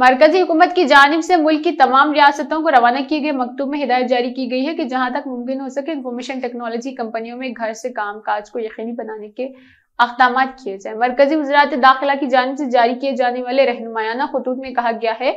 मरकजी हुकूमत की जानब से मुल्क की तमाम रियासतों को रवाना किए गए मकतूब में हिदायत जारी की गई है कि जहाँ तक मुमकिन हो सके इंफॉर्मेशन टेक्नोलॉजी कंपनियों में घर से काम काज को यकीनी बनाने के अकदाम किए जाए। मरकजी वजरात दाखिला की जानब से जारी किए जाने वाले रहनुमायाना खतूत में कहा गया है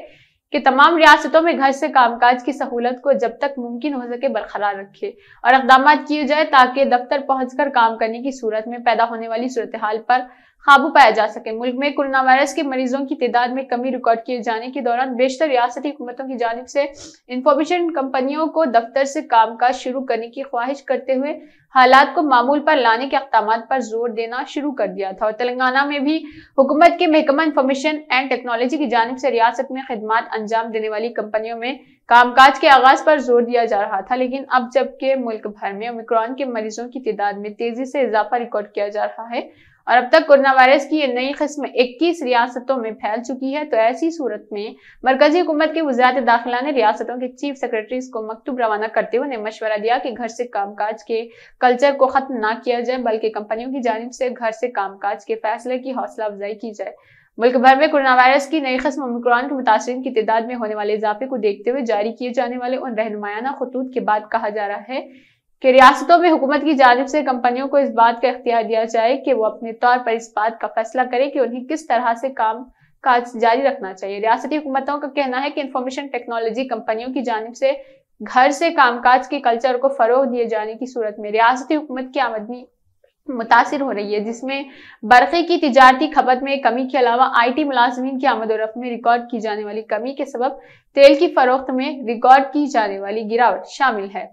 कि तमाम रियासतों में घर से कामकाज की सहूलत को जब तक मुमकिन हो सके बरकरार रखे और इकदाम किए जाए ताकि दफ्तर पहुंचकर काम करने की सूरत में पैदा होने वाली सूरत हाल पर काबू पाया जा सके। मुल्क में कोरोना वायरस के मरीजों की तादाद में कमी रिकॉर्ड किए जाने के दौरान बेशतर रियासती हुकूमतों की जानब से इंफॉर्मेशन कंपनियों को दफ्तर से कामकाज शुरू करने की ख्वाहिश करते हुए हालात को मामूल पर लाने के अकदाम पर ज़ोर देना शुरू कर दिया था। और तेलंगाना में भी हुकूमत के महकमा इंफॉर्मेशन एंड टेक्नोलॉजी की जानब से रियासत में खदमात अंजाम देने वाली कंपनियों में कामकाज के आगाज़ पर ज़ोर दिया जा रहा था। लेकिन अब जबकि मुल्क भर में ओमिक्रॉन के मरीजों की तादाद में तेज़ी से इजाफा रिकॉर्ड किया जा रहा है और अब तक कोरोना वायरस की नई किस्म 21 रियासतों में फैल चुकी है तो ऐसी सूरत में मरकजी हुकूमत के वजारत दाखिला ने रियासतों के चीफ सेक्रेटरीज को मकतूब रवाना करते हुए मशवरा दिया कि घर से कामकाज के कल्चर को खत्म ना किया जाए, बल्कि कंपनियों की जानब से घर से कामकाज के फैसले की हौसला अफजाई की जाए। मुल्क भर में कोरोना वायरस की नई किस्म ओमिक्रॉन के मुतासरी की तदाद में होने वाले इजाफे को देखते हुए जारी किए जाने वाले उन रहनुमायाना खतूत के बाद कहा जा रहा है कि रियासतों में हुकूमत की जानब से कंपनियों को इस बात का इख्तियार दिया जाए कि वो अपने तौर पर इस बात का फैसला करे कि उन्हें किस तरह से काम काज जारी रखना चाहिए। रियासती हुकूमतों का कहना है कि इंफॉर्मेशन टेक्नोलॉजी कंपनियों की जानब से घर से कामकाज के कल्चर को फरोग दिए जाने की सूरत में रियासती हुकूमत की आमदनी मुतासर हो रही है, जिसमें बरक़े की तजारती खपत में कमी के अलावा आई टी मुलाजमीन की आमद रफ्त में रिकॉर्ड की जाने वाली कमी के सबब तेल की फरोख्त में रिकॉर्ड की जाने वाली गिरावट शामिल है।